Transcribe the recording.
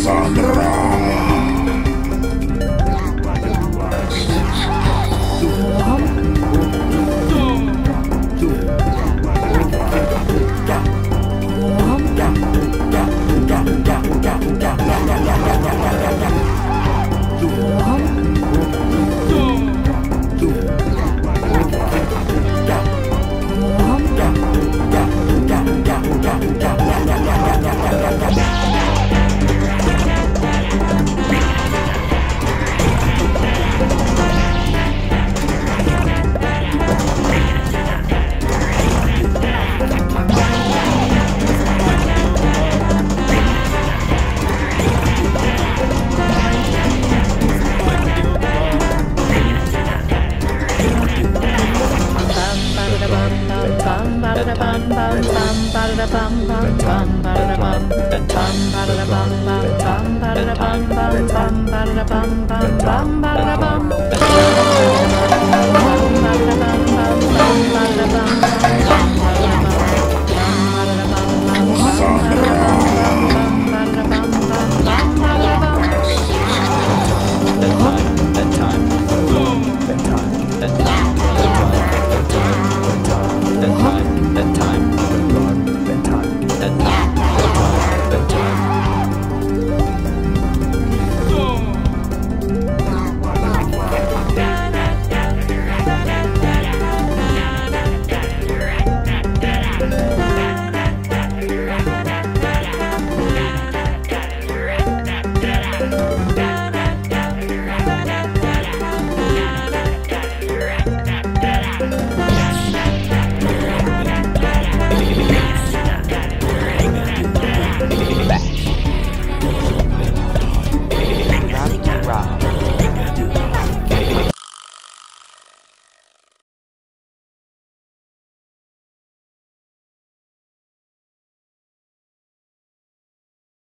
Sandra. Bum,